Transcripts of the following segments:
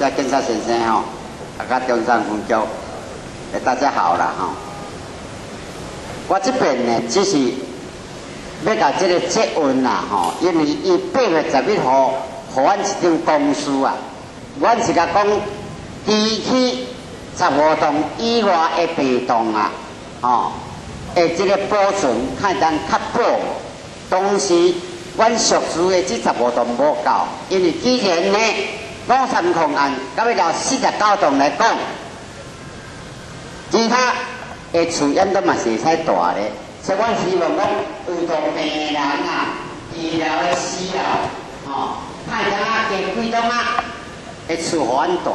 在警察先生吼，啊，甲中山公交，诶，大家好啦吼。我这边呢，只是要甲这个接运啦吼，因为伊八月十一号，互阮一张公司啊，阮是甲讲，提起十五栋以外的被动啊，吼，诶，这个保存看当确保，同时阮属实的这十五栋无够，因为之前呢，五三控案，到要到四十九栋来讲，其他的厝因都嘛是太大咧，所以我希望讲有同病人啊，医疗的需要，吼，看当啊加几栋啊，的厝互阮大。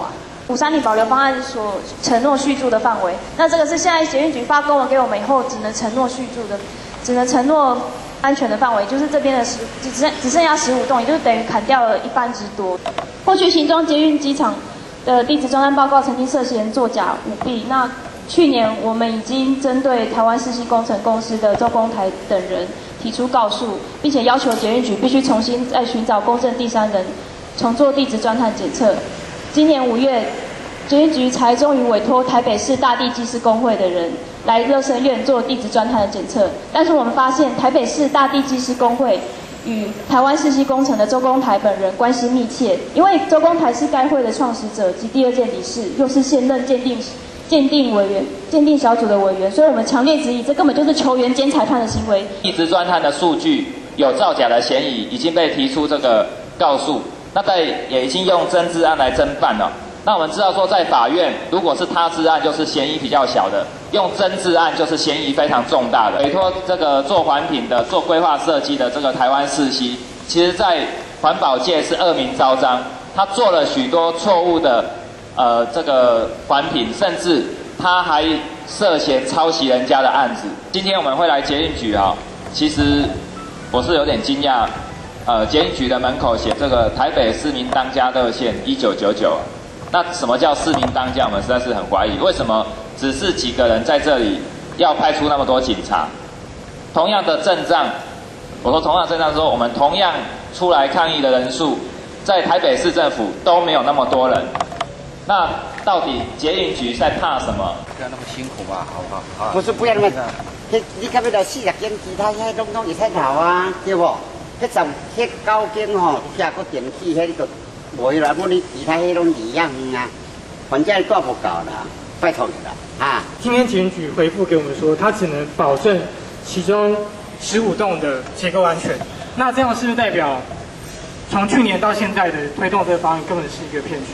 五山里保留方案所承诺续住的范围，那这个是现在捷运局发公文给我们以后，只能承诺续住的，只能承诺安全的范围，就是这边的十只剩只剩下十五栋，也就是等于砍掉了一半之多。过去新庄捷运机场的地质专案报告曾经涉嫌作假舞弊，那去年我们已经针对台湾世纪工程公司的周公台等人提出告诉，并且要求捷运局必须重新再寻找公正第三人，重做地质专探检测。今年五月，捷运局才终于委托台北市大地技师工会的人来热身院做地质专探的检测。但是我们发现，台北市大地技师工会与台湾世纪工程的周公台本人关系密切，因为周公台是该会的创始者及第二届理事，又是现任鉴定鉴定委员、鉴定小组的委员，所以我们强烈质疑，这根本就是球员兼裁判的行为。地质专探的数据有造假的嫌疑，已经被提出这个告诉。那在也已经用真治案来侦办了。那我们知道说，在法院如果是他治案，就是嫌疑比较小的；用真治案，就是嫌疑非常重大的。委托这个做环评的、做规划设计的这个台湾世熙，其实在环保界是恶名昭彰。他做了许多错误的呃这个环评，甚至他还涉嫌抄袭人家的案子。今天我们会来捷运局啊，其实我是有点惊讶。呃，检举的门口写这个台北市民当家热线一九九九，那什么叫市民当家？我们实在是很怀疑，为什么只是几个人在这里要派出那么多警察？同样的阵仗，我说同样阵仗说，我们同样出来抗议的人数，在台北市政府都没有那么多人。那到底捷运局在怕什么？不要那么辛苦嘛，好不好？不是不要那么，你你看不到四十间其他遐拢拢会使跑啊，对不？迄十、迄高间吼，下个电器迄个无啦，我你其他迄拢一样啊，反正挂不够啦，拜托你了啊！今天检举回复给我们说，它只能保证其中十五栋的结构安全。那这样是不是代表从去年到现在的推动这个方案根本是一个骗局？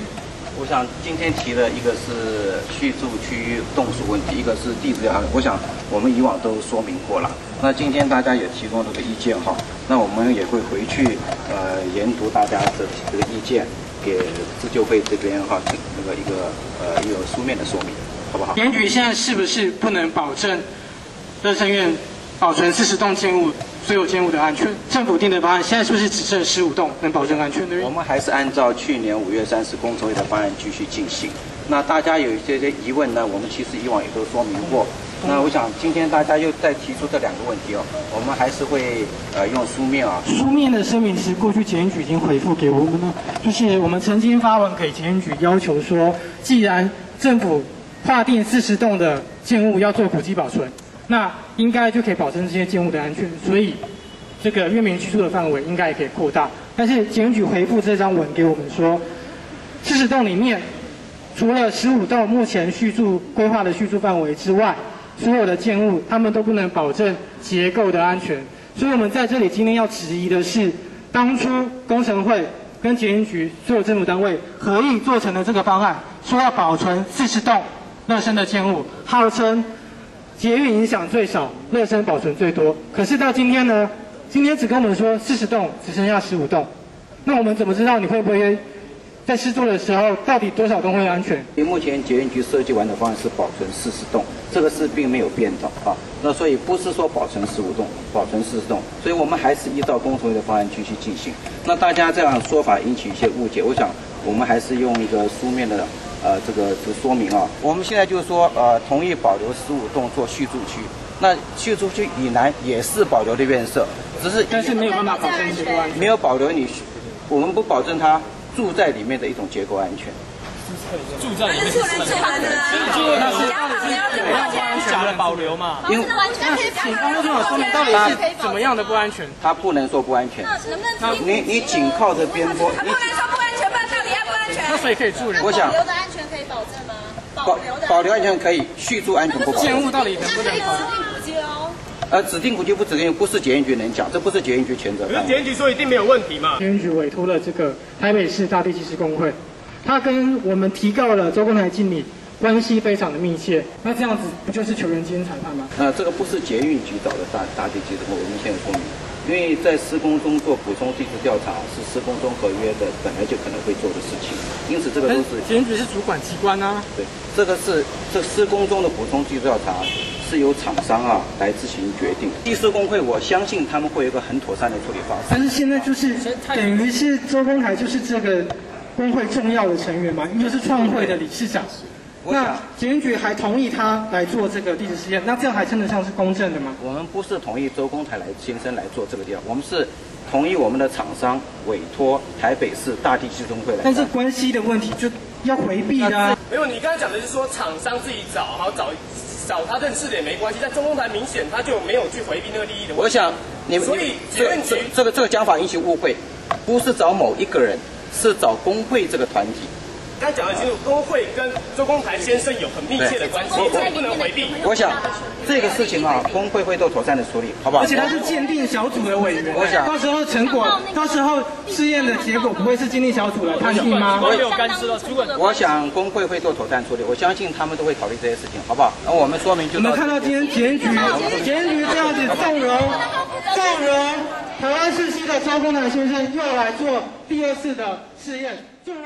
我想今天提的一个是续住区域栋数问题，一个是地质安我想我们以往都说明过了。那今天大家也提供这个意见哈，那我们也会回去呃研读大家的这个意见，给自救会这边哈那个一个呃一个书面的说明，好不好？检举现在是不是不能保证乐生院保存四十栋建物？所有建物的安全，政府定的方案现在是不是只剩十五栋能保证安全的？我们还是按照去年五月三十工程会的方案继续进行。那大家有一些些疑问呢，我们其实以往也都说明过。那我想今天大家又再提出这两个问题哦，我们还是会呃用书面啊。书面的声明是过去检验局已经回复给我们了，就是我们曾经发文给检验局要求说，既然政府划定四十栋的建物要做古迹保存。那应该就可以保证这些建物的安全，所以这个月民居住的范围应该也可以扩大。但是检举回复这张文给我们说，四十栋里面除了十五栋目前续住规划的续住范围之外，所有的建物他们都不能保证结构的安全。所以我们在这里今天要质疑的是，当初工程会跟检验局所有政府单位合意做成的这个方案，说要保存四十栋热身的建物，号称。捷运影响最少，热身保存最多。可是到今天呢？今天只跟我们说四十栋，只剩下十五栋。那我们怎么知道你会不会在施作的时候，到底多少栋会安全？目前捷运局设计完的方案是保存四十栋，这个是并没有变动啊。那所以不是说保存十五栋，保存四十栋。所以我们还是依照工程的方案继续进行。那大家这样说法引起一些误解，我想我们还是用一个书面的。呃，这个这说明啊，我们现在就是说，呃，同意保留十五栋做续住区，那续住区以南也是保留的院舍，只是但是没有办法保证结构安全，没有保留你，我们不保证他住在里面的一种结构安全。住在里面是人住人的啊，那是家房要怎么安全？假的保留嘛。因为完全可以请刚刚说说明到底是怎么样的不安全？他不能说不安全。能不能你你紧靠着边坡，你不能说不安全，不然到底安不安全？那所以可以住人。我想留的安全可以保证吗？保保留安全可以，续住安全不保建留。物到底能不能保。呃，指定古迹不指定，不是检验局能讲，这不是检验局全责可。是检验局说一定没有问题嘛？检验局委托了这个台北市大地技师工会，他跟我们提告了周公台经理关系非常的密切，那这样子不就是球员兼裁判吗？呃，这个不是捷运局找的大大地基的，我们现在说明，因为在施工中做补充地质调查是施工中合约的本来就可能会做的事情，因此这个都是检验局是主管机关啊。对，这个是这施工中的补充地质调查是由厂商啊来自行决定。地施工会，我相信他们会有一个很妥善的处理方式。但是现在就是等于是周公台就是这个工会重要的成员嘛，因为是创会的理事长。那我想检验局还同意他来做这个地质实验，那这样还称得上是公正的吗？我们不是同意周公台来先生来做这个地方，我们是同意我们的厂商委托台北市大地技工会来办。但是关系的问题就要回避的、啊。没有，你刚才讲的是说厂商自己找，好找找他认识的也没关系，但中公台明显他就没有去回避那个利益的问题。我想你们所以这检验局这这个这个讲法引起误会，不是找某一个人，是找工会这个团体。刚讲的清楚，工会跟周公台先生有很密切的关系，这个不能回避。我想这个事情啊，工会会做妥善的处理，好不好？而且他是鉴定小组的委员，我想到时候成果，到时候试验的结果不会是鉴定小组来判定吗？没有干涉到主管。我想工会会做妥善处理，我相信他们都会考虑这些事情，好不好？那我们说明就我们看到今天检验局，检验局这样子纵容，纵容台湾市西的周公台先生又来做第二次的试验，纵容。